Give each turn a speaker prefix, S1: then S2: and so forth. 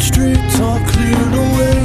S1: streets are cleared away